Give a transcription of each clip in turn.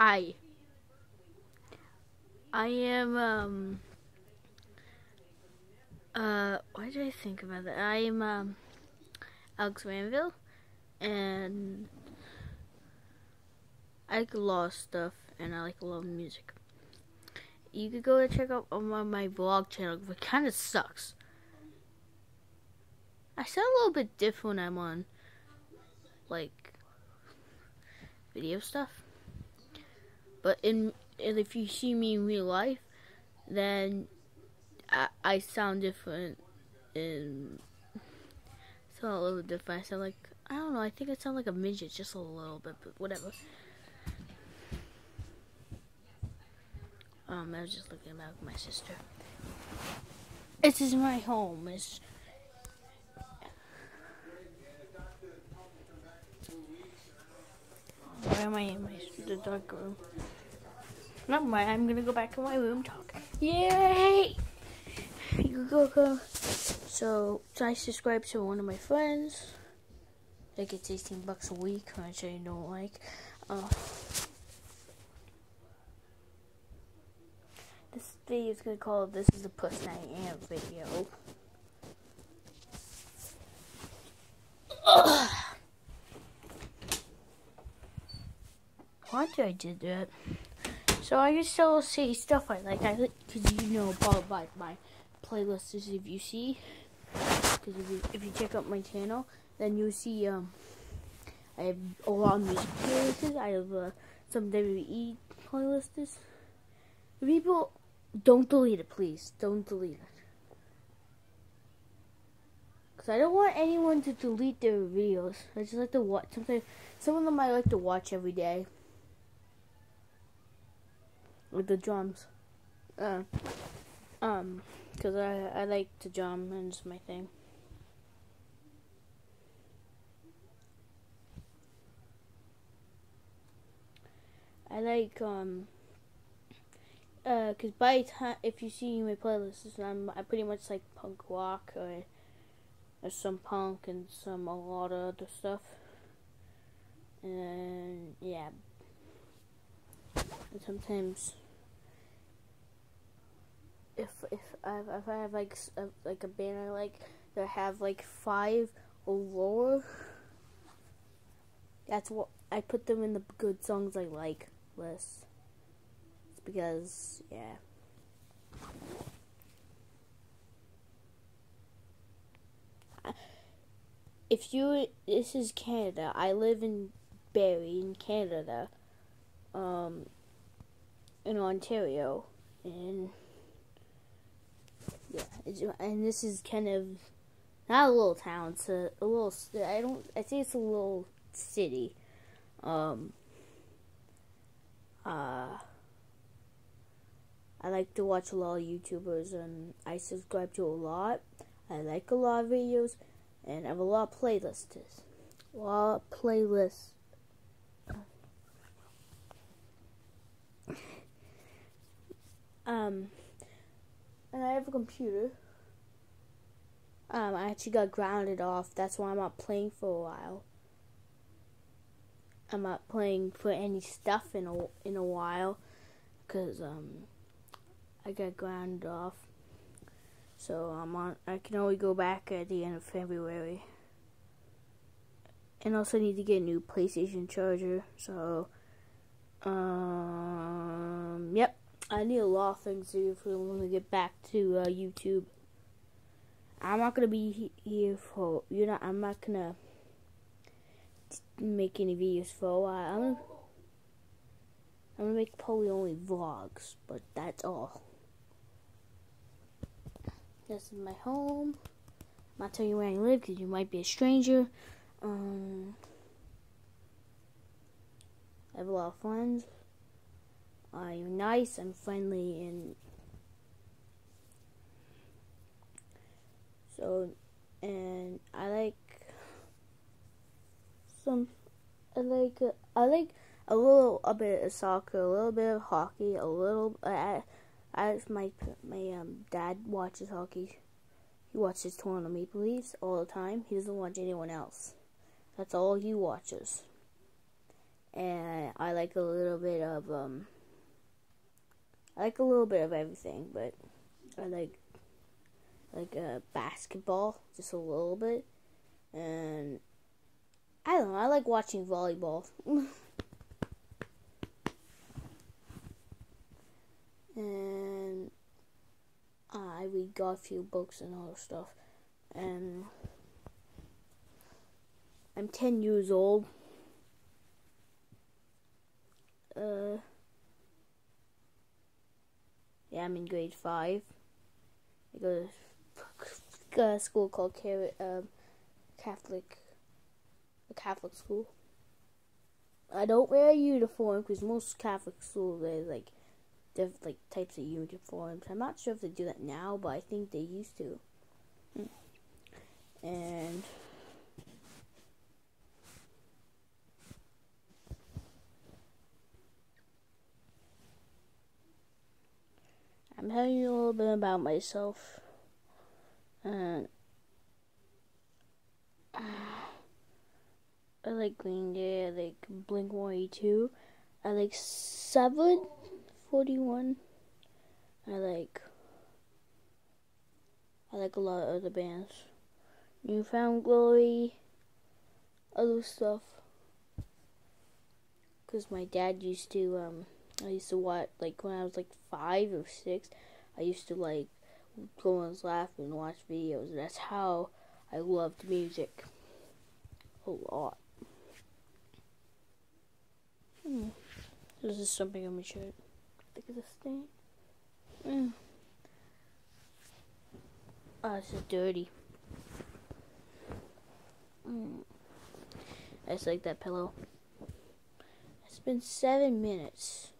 Hi. I am, um, uh, what did I think about that? I am, um, Alex Manville, and I like of stuff, and I like a lot of music. You could go and check out on my vlog channel, but kind of sucks. I sound a little bit different when I'm on, like, video stuff. But in if you see me in real life, then I, I sound different and sound a little different. I sound like I don't know. I think I sound like a midget just a little bit, but whatever. Um, I was just looking at my sister. This is my home. It's Why am I in my the dark room? Not mind. I'm gonna go back to my room. Talk. Yay! You go go. So, I subscribe to one of my friends. They get 18 bucks a week, which I don't like. Uh, this video is gonna call "This is the person I am" video. Did I do that? So I can still see stuff I like. I because you know about my, my playlist is if you see because if you if you check out my channel, then you'll see um I have a lot of music playlists. I have uh, some WWE playlists. people don't delete it, please. Don't delete it. Cause I don't want anyone to delete their videos. I just like to watch. Sometimes some of them I like to watch every day with the drums. Uh, um, because I, I like to drum and it's my thing. I like, um, uh, cause by time, if you see my playlists, I'm, I pretty much like punk rock or, or some punk and some, a lot of other stuff. And, yeah, and sometimes, if if I if I have like a, like a band I like that have like five or lower, that's what I put them in the good songs I like list. It's because yeah. If you this is Canada, I live in Barrie in Canada. Um, in Ontario, and yeah, and this is kind of not a little town. It's a, a little. I don't. I think it's a little city. Um. Uh. I like to watch a lot of YouTubers, and I subscribe to a lot. I like a lot of videos, and I have a lot of playlists. A lot of playlists Um, and I have a computer. Um, I actually got grounded off. That's why I'm not playing for a while. I'm not playing for any stuff in a in a while, cause um, I got grounded off. So I'm on. I can only go back at the end of February. And also need to get a new PlayStation charger. So, um, yep. I need a lot of things to do if we want to get back to uh, YouTube. I'm not gonna be here for you know. I'm not gonna make any videos for a while. I'm gonna, I'm gonna make probably only vlogs, but that's all. This is my home. I'm not telling you where I live because you might be a stranger. Um, I have a lot of friends. I'm nice, I'm friendly, and so, and I like some, I like, uh, I like a little, a bit of soccer, a little bit of hockey, a little, uh, as my, my, um, dad watches hockey. He watches Toronto Maple Leafs all the time. He doesn't watch anyone else. That's all he watches. And I like a little bit of um. I like a little bit of everything, but I like like uh, basketball just a little bit, and I don't know. I like watching volleyball. and I read Garfield books and all that stuff. And I'm 10 years old. Uh, yeah, I'm in grade 5. I go to a school called um, Catholic a Catholic school. I don't wear a uniform because most Catholic schools they like different like types of uniforms. I'm not sure if they do that now, but I think they used to. And I'm telling you a little bit about myself. And I like Green Day. I like Blink 182. I like 741. I like. I like a lot of other bands. New Found Glory. Other stuff. Because my dad used to, um, I used to watch, like, when I was like five or six, I used to, like, go on his lap and watch videos. That's how I loved music. A lot. Hmm. This is something on my shirt. Look at this thing. Mm. Oh, it's just dirty. Mm. I just like that pillow. It's been seven minutes.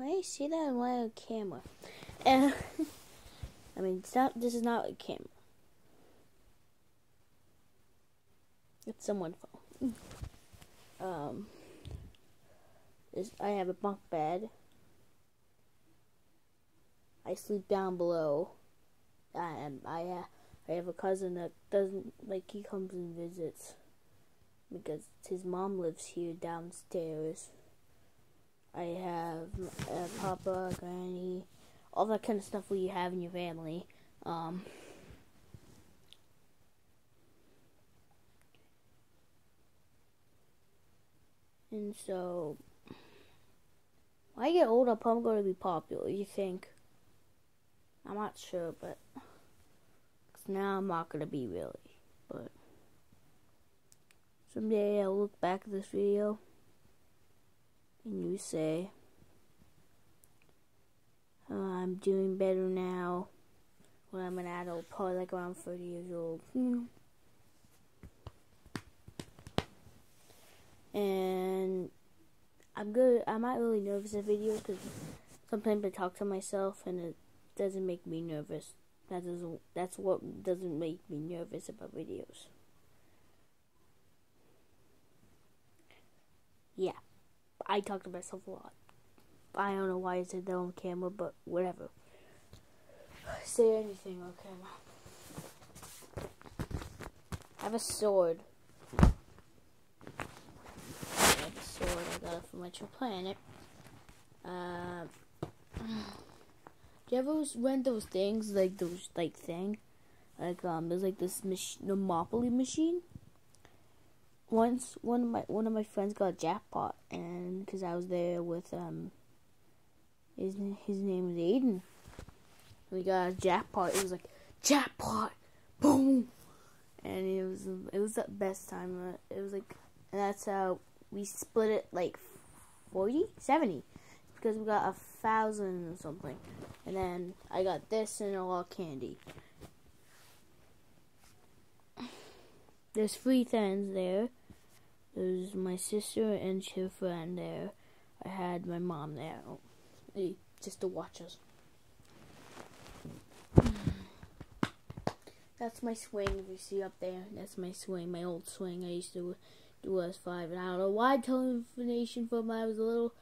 Why see that on my camera? And I mean, it's not. This is not a camera. It's someone's phone. um. Is I have a bunk bed. I sleep down below. And I uh, I have a cousin that doesn't like he comes and visits because his mom lives here downstairs. I have uh, Papa, Granny, all that kind of stuff we have in your family. Um, and so when I get older, I'm going to be popular. You think? I'm not sure, but now I'm not going to be really. But someday I'll look back at this video and you say, oh, I'm doing better now when I'm an adult, probably like around 30 years old. And I'm good. I'm not really nervous at videos because sometimes I talk to myself and it doesn't make me nervous. That doesn't. That's what doesn't make me nervous about videos. Yeah, I talk to myself a lot. I don't know why I said that on camera, but whatever. Say anything on camera. I have a sword. I have a sword. I got it from Metro Planet. Uh, do you ever rent those things like those like thing? Like um, there's like this mach- Monopoly machine. Once one of my one of my friends got a jackpot, and because I was there with um, his his name was Aiden. We got a jackpot. It was like jackpot, boom, and it was it was the best time. Uh, it was like and that's how we split it like 40, 70 because we got a thousand or something. And then I got this and a lot of candy. There's three friends there. There's my sister and her friend there. I had my mom there just to watch us. That's my swing you see up there. That's my swing, my old swing I used to do as five. And I don't know why I'm telling information from when I was little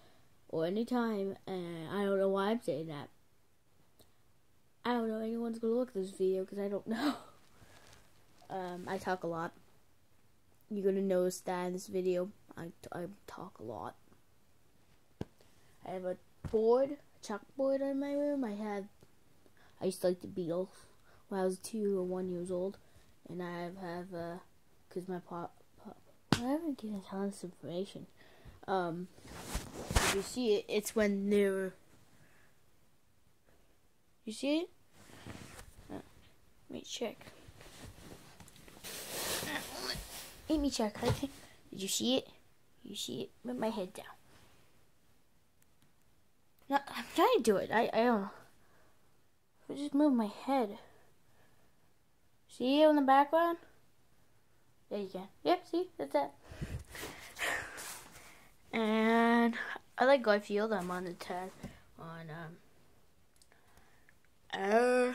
or any time, and I don't know why I'm saying that. I don't know anyone's gonna look at this video because I don't know. um, I talk a lot. You're gonna notice that in this video. I, I talk a lot. I have a board, a chalkboard in my room. I have. I used to like the Beatles when I was two or one years old, and I have have uh, cause my pop. pop I haven't given a of information. Um, if you see it, it's when they're. You see it? Uh, let me check. Let me check. Did you see it? You see it? Put my head down. No, I'm trying to do it. I, I don't know. I just move my head. See it in the background? There you go. Yep, see? That's it. And I like Garfield. I'm on the 10 on um uh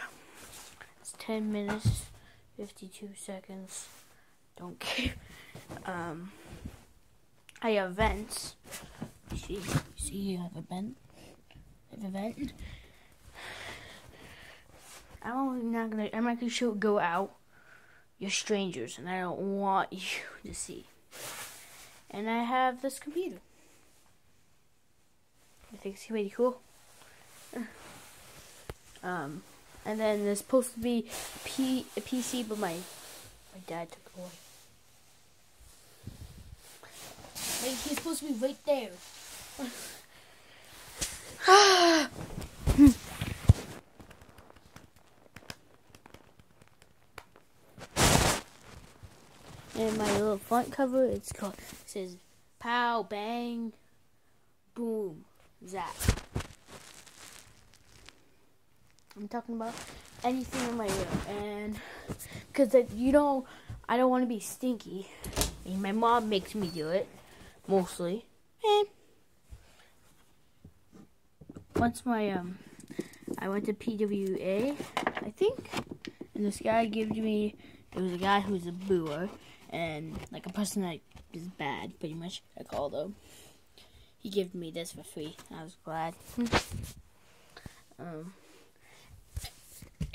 it's 10 minutes 52 seconds. Don't care. Um I have vents. See, see you have a vent. I have a vent. I'm not gonna I'm not gonna show go out. You're strangers and I don't want you to see. And I have this computer. I think it's pretty cool. Um, and then there's supposed to be P a PC, but my my dad took it away. Like he's supposed to be right there. and my little front cover, it's called it says "Pow Bang Boom Zap." I'm talking about anything in my room, and because you know, I don't want to be stinky. Mean, my mom makes me do it mostly. And once my um, I went to PWA, I think, and this guy gave me. It was a guy who's a booer and like a person that is bad, pretty much. I called him. He gave me this for free. I was glad. um.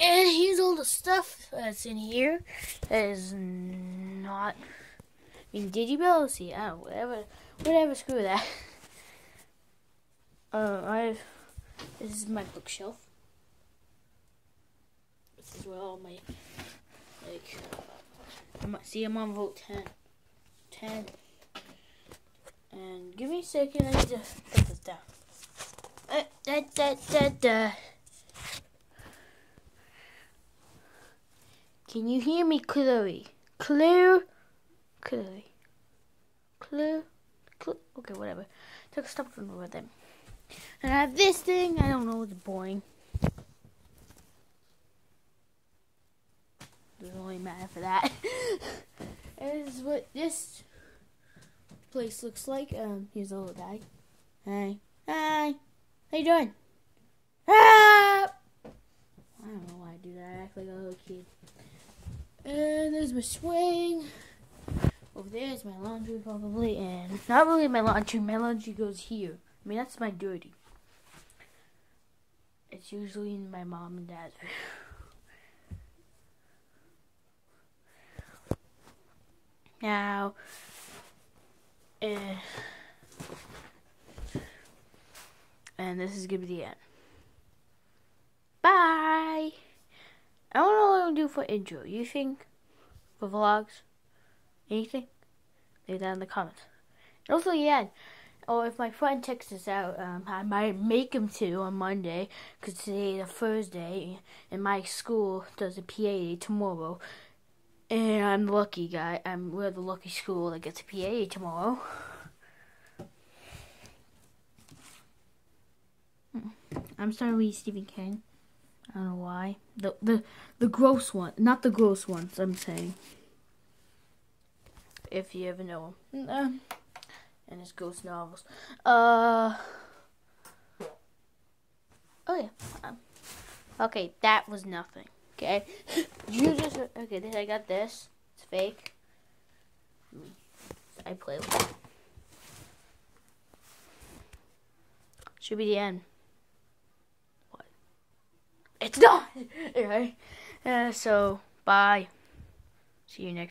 And here's all the stuff that's in here that is not. I mean, did you be able to see? Oh, whatever, whatever. Screw that. Uh, I. This is my bookshelf. This is where all my like. I'm, see, I'm on vote ten. Ten. And give me a second. I need to put this down. Uh, da, da, da, da. Can you hear me clearly? Clear? Clearly. Clear? Clear? Okay, whatever. Took a stop from over them. And I have this thing. I don't know. It's boring. Doesn't really matter for that. this is what this place looks like. Um, here's a little guy. Hi. Hi. How you doing? Ah! I don't know why I do that. I act like a little kid. And there's my swing. Over there is my laundry probably, and not really my laundry. My laundry goes here. I mean, that's my dirty. It's usually in my mom and dad's room. Now, uh, and this is gonna be the end. Bye. I don't know what I'm gonna do for intro. You think for vlogs? Anything? Leave that in the comments. And also, yeah. Or if my friend texts us out, um, I might make him to on Monday, because today is a Thursday, and my school does a PA tomorrow. And I'm the lucky guy. I'm we're the lucky school that gets a PA tomorrow. I'm starting to read Stephen King. I don't know why. The the the gross one, not the gross ones. I'm saying. If you ever know him, uh, and his ghost novels. Uh. Oh yeah. Um, okay, that was nothing. Okay, you just okay. Then I got this. It's fake. I play with it. Should be the end. What? It's not. Anyway, uh, so bye. See you next.